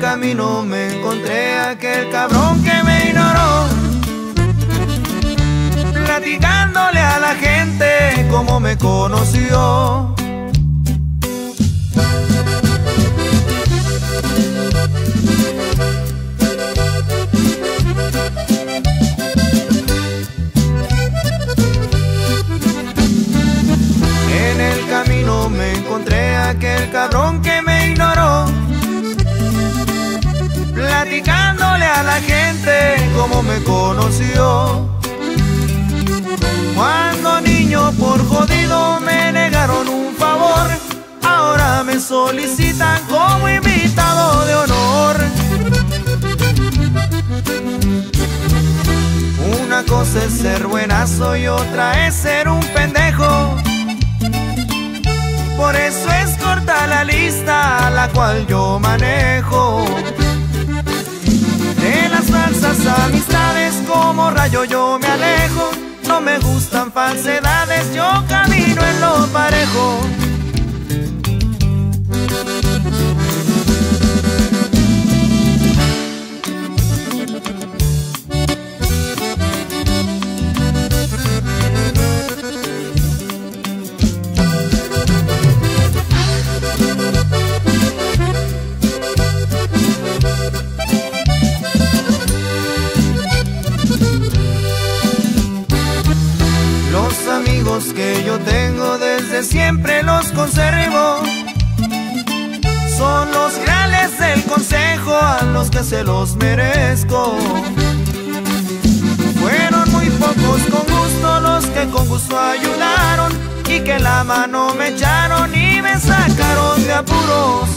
camino me encontré aquel cabrón que me ignoró. Platicándole a la gente cómo me conoció. Cómo me conoció. Cuando niño por jodido me negaron un favor, ahora me solicitan como invitado de honor. Una cosa es ser buenazo y otra es ser un pendejo. Por eso es corta la lista la cual yo manejo. Yo me alejo. No me gustan falsedades, yo camino en lo parejo. Que yo tengo desde siempre los conservo. Son los reales del consejo a los que se los merezco. Fueron muy pocos con gusto los que con gusto ayudaron y que la mano me echaron y me sacaron de apuros.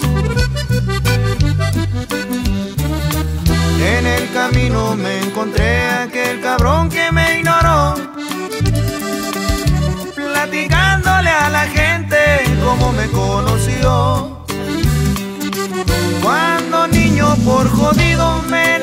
En el camino me encontré aquel cabrón que me ignoró cómo me conoció. Cuando niño por jodido me